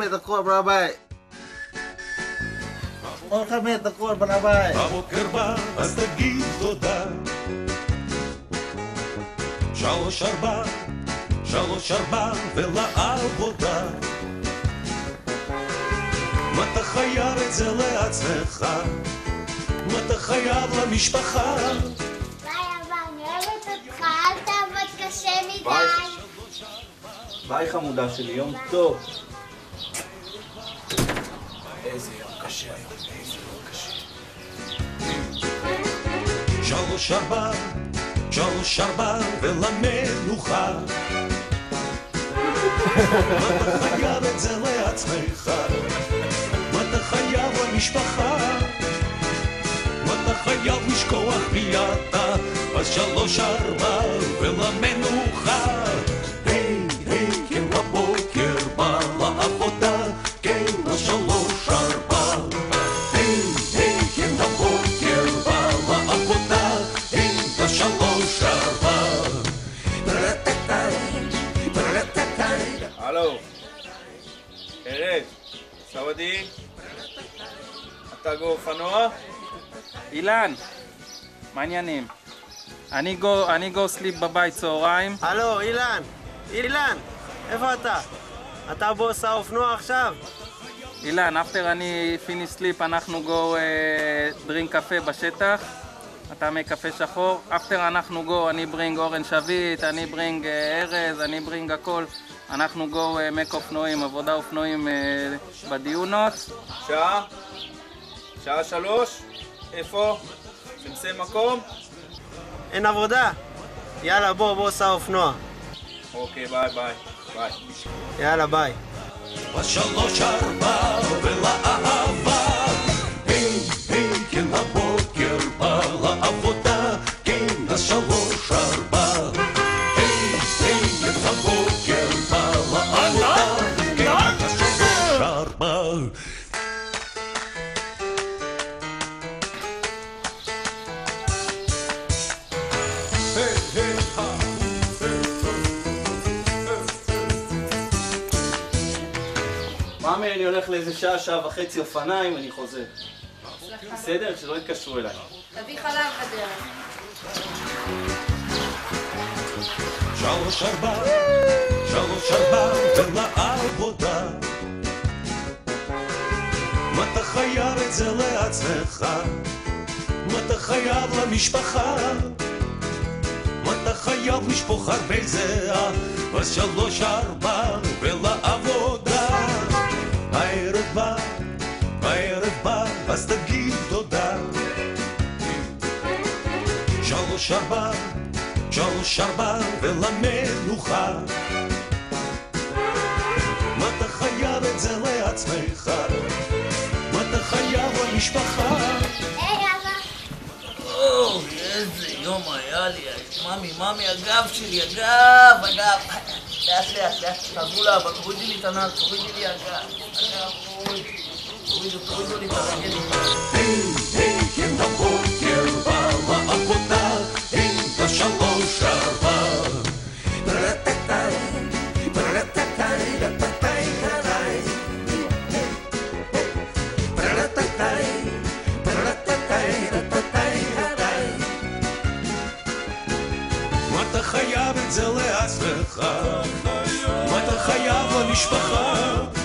עוד חמש דקות בעל הבית. עוד חמש דקות בעל הבית. הבוקר בא, אז תגיד תודה. שלוש ארבע, שלוש ארבע ולעבודה. מה אתה חייב את זה לעצמך? מה אתה חייב למשפחה? ביי, אבל אני אוהבת אותך, אל תעבוד קשה מדי. ביי חמודה שלי, יום טוב. שלוש ארבע, שלוש ארבע ולמנוחה. מה אתה חייב את זה לעצמך? מה אתה חייב למשפחה? מה אתה חייב לשכוח מי אתה? אז שלוש ארבע ולמנוחה. הלו, ארז, סעודי, אתה go אופנוע? אילן, מה העניינים? אני go, אני go sleep בבית צהריים. הלו, אילן! אילן! איפה אתה? אתה בוס האופנוע עכשיו? אילן, after אני finish sleep, אנחנו go drink קפה בשטח. אתה מקפה שחור. after אנחנו go, אני bring אורן שביט, אני bring אה, ארז, אני bring הכל. אנחנו go אה, make אופנועים, עבודה אופנועים אה, בדיונות. שעה? שעה שלוש? איפה? תמצא מקום? אין עבודה? יאללה, בוא, בוס האופנוע. אוקיי, ביי ביי. ביי. יאללה, ביי. בשלוש ארבע ולאהבה. מאמי, אני הולך לאיזה שעה, שעה וחצי אופניים, אני חוזר. בסדר? שלא יתקשרו אליי. תביא חלב בדרך. שלוש ארבע, שלוש ארבע ולעבודה. מה אתה חייב את זה לעצמך? מה אתה חייב למשפחה? חייב לשפוך הרבה זיעה? בשלוש ארבע ולעבודה. הערב בא, הערב בא, אז תגיד תודה. שלוש ארבע, שלוש ארבע ולמנוחה. מה אתה חייב את זה לעצמך? מה אתה חייב למשפחה? איזה יום היה לי, ממי, ממי, הגב שלי, הגב, הגב. לאט, לאט, לאט, תעזרו לאבא, תורידי לי את הנעל, תורידי לי הגב. הגב. תורידו, תורידו לי את הרגל. חייב